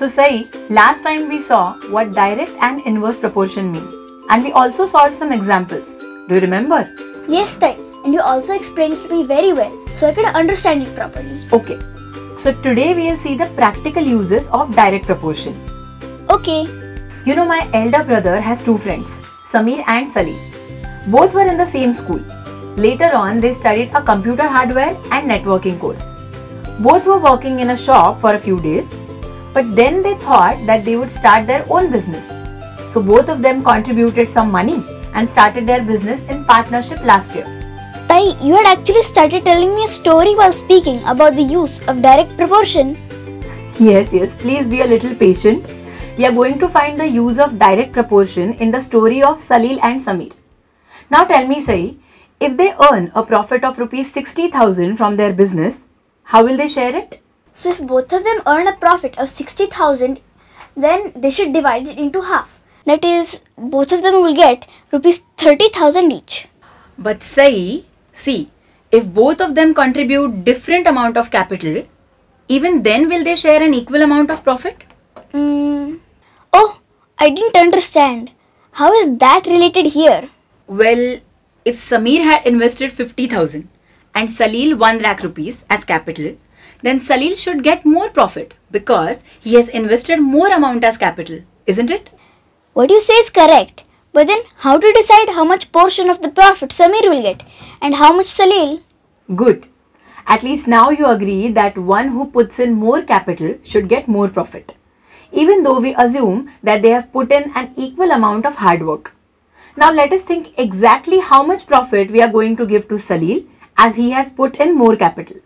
So Sai, last time we saw what direct and inverse proportion mean and we also solved some examples. Do you remember? Yes, Tai. And you also explained it to me very well, so I could understand it properly. Okay. So today we'll see the practical uses of direct proportion. Okay. You know my elder brother has two friends, Samir and Salil. Both were in the same school. Later on they studied a computer hardware and networking course. Both were working in a shop for a few days, but then they thought that they would start their own business. So both of them contributed some money and started their business in partnership last year. Tai, you had actually started telling me a story while speaking about the use of direct proportion. Yes, yes, please be a little patient. We are going to find the use of direct proportion in the story of Salil and Samir. Now tell me, Sai, if they earn a profit of rupees 60,000 from their business, how will they share it? So if both of them earn a profit of 60,000, then they should divide it into half. That is, both of them will get rupees 30,000 each. But say, see, if both of them contribute different amount of capital, even then will they share an equal amount of profit? Mm. Oh, I didn't understand. How is that related here? Well, if Samir had invested 50,000 and Salil 1 lakh rupees as capital, then Salil should get more profit because he has invested more amount as capital, isn't it? What you say is correct. But then how to decide how much portion of the profit Samir will get and how much Salil? Good. At least now you agree that one who puts in more capital should get more profit. Even though we assume that they have put in an equal amount of hard work. Now let us think exactly how much profit we are going to give to Salil as he has put in more capital.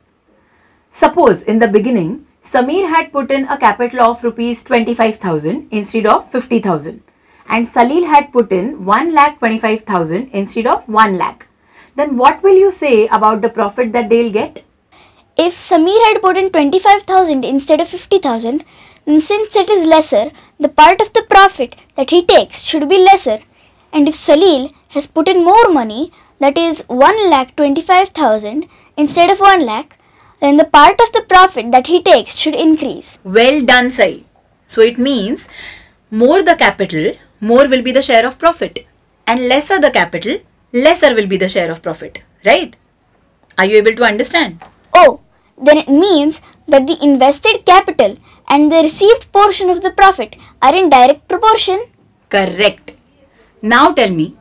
Suppose in the beginning, Samir had put in a capital of rupees 25,000 instead of 50,000 and Salil had put in 1 lakh 25,000 instead of 1 lakh. Then what will you say about the profit that they'll get? If Samir had put in 25,000 instead of 50,000, then since it is lesser, the part of the profit that he takes should be lesser. And if Salil has put in more money, that is 1 lakh 25,000 instead of 1 lakh, then the part of the profit that he takes should increase. Well done, Sai. So it means more the capital, more will be the share of profit. And lesser the capital, lesser will be the share of profit. Right? Are you able to understand? Oh, then it means that the invested capital and the received portion of the profit are in direct proportion. Correct. Now tell me,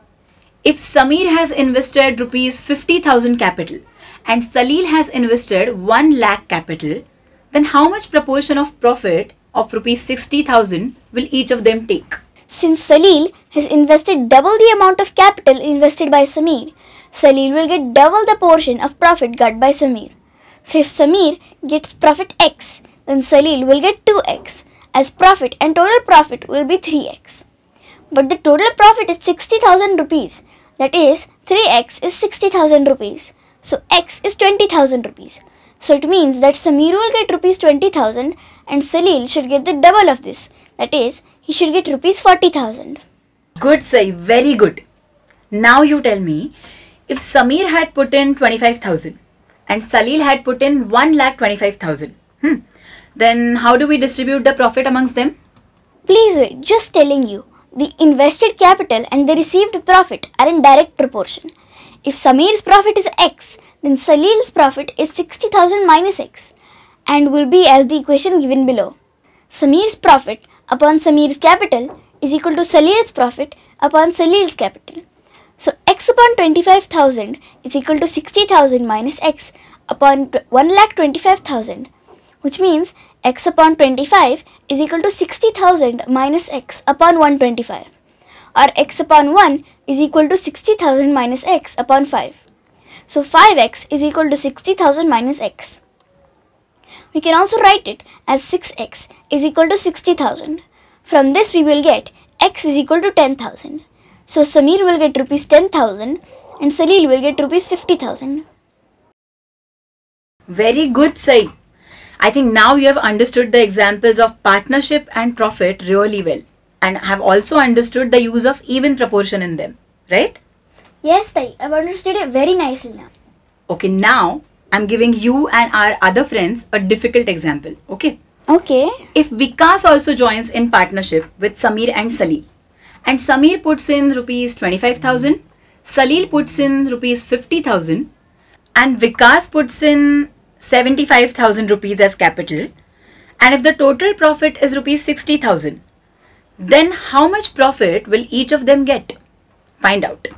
if Samir has invested rupees 50,000 capital and Salil has invested 1 lakh capital, then how much proportion of profit of rupees 60,000 will each of them take? Since Salil has invested double the amount of capital invested by Samir, Salil will get double the portion of profit got by Samir. So if Samir gets profit X, then Salil will get 2X as profit and total profit will be 3X. But the total profit is 60,000 rupees. That is 3X is 60,000 rupees. So X is 20,000 rupees. So it means that Samir will get rupees 20,000 and Salil should get the double of this. That is, he should get rupees 40,000. Good, Sai, very good. Now you tell me, if Samir had put in 25,000 and Salil had put in 1 lakh 25,000, hmm, then how do we distribute the profit amongst them? Please wait, just telling you. The invested capital and the received profit are in direct proportion. If Samir's profit is X, then Salil's profit is 60,000 minus X and will be as the equation given below. Samir's profit upon Samir's capital is equal to Salil's profit upon Salil's capital. So X upon 25,000 is equal to 60,000 minus X upon 1,25,000 which means x upon 25 is equal to 60,000 minus x upon 125 or x upon 1 is equal to 60,000 minus x upon 5. So 5x is equal to 60,000 minus x. We can also write it as 6x is equal to 60,000. From this we will get x is equal to 10,000. So Samir will get rupees 10,000 and Salil will get rupees 50,000. Very good, Sai. I think now you have understood the examples of partnership and profit really well and have also understood the use of even proportion in them, right? Yes, Tai, I've understood it very nicely now. Okay, now I'm giving you and our other friends a difficult example, okay? Okay. If Vikas also joins in partnership with Samir and Salil, and Samir puts in rupees 25,000, Salil puts in rupees 50,000, and Vikas puts in 75,000 rupees as capital, and if the total profit is rupees 60,000, then how much profit will each of them get? Find out.